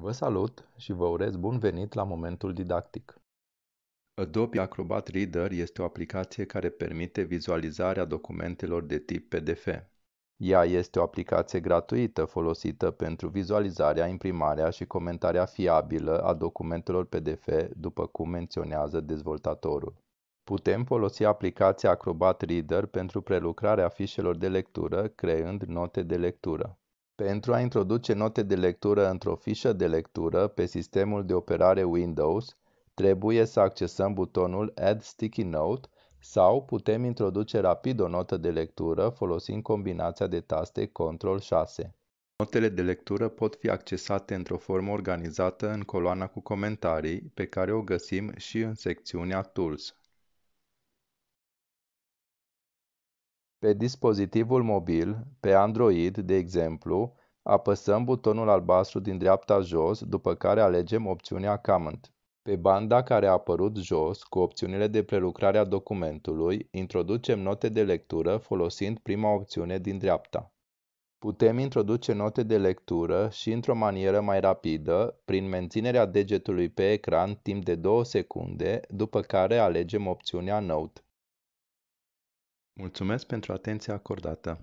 Vă salut și vă urez bun venit la momentul didactic. Adobe Acrobat Reader este o aplicație care permite vizualizarea documentelor de tip PDF. Ea este o aplicație gratuită folosită pentru vizualizarea, imprimarea și comentarea fiabilă a documentelor PDF, după cum menționează dezvoltatorul. Putem folosi aplicația Acrobat Reader pentru prelucrarea fișelor de lectură, creând note de lectură. Pentru a introduce note de lectură într-o fișă de lectură pe sistemul de operare Windows, trebuie să accesăm butonul Add Sticky Note sau putem introduce rapid o notă de lectură folosind combinația de taste Ctrl-6. Notele de lectură pot fi accesate într-o formă organizată în coloana cu comentarii, pe care o găsim și în secțiunea Tools. Pe dispozitivul mobil, pe Android, de exemplu, apăsăm butonul albastru din dreapta jos, după care alegem opțiunea Comment. Pe banda care a apărut jos, cu opțiunile de prelucrare a documentului, introducem note de lectură folosind prima opțiune din dreapta. Putem introduce note de lectură și într-o manieră mai rapidă, prin menținerea degetului pe ecran timp de 2 secunde, după care alegem opțiunea Note. Mulțumesc pentru atenția acordată.